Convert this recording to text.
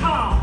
list,